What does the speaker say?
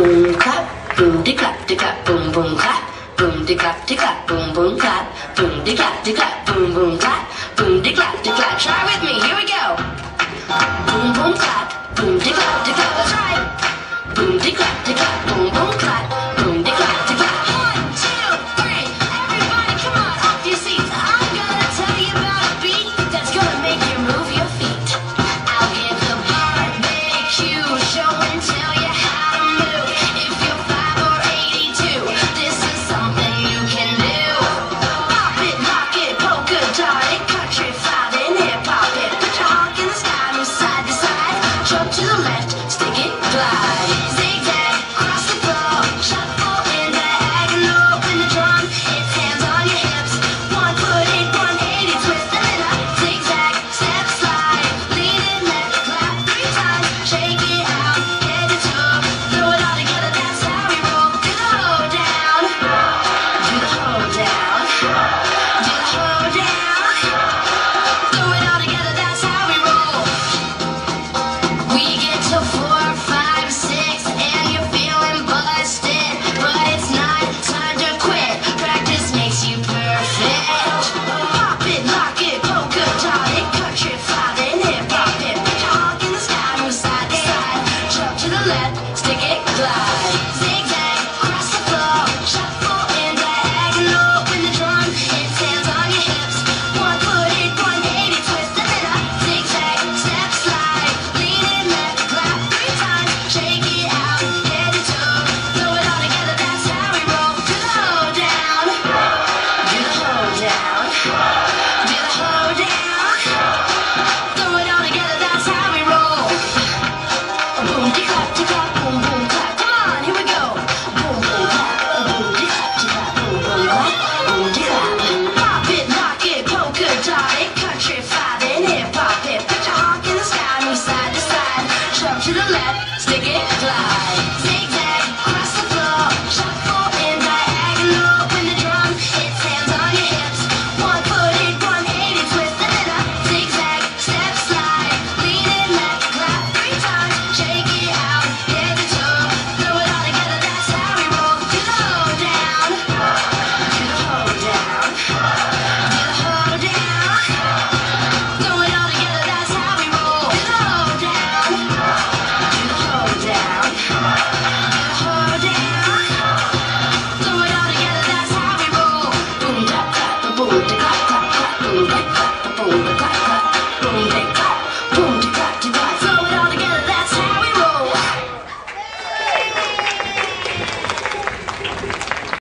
boom clap, boom de clap, de clap, boom boom clap, boom de clap, de clap, boom boom clap, boom de clap, de clap, boom boom clap, boom de clap, de clap. Try with me, here we go. Boom boom clap, boom de clap, de clap. Try. Boom de clap, de clap.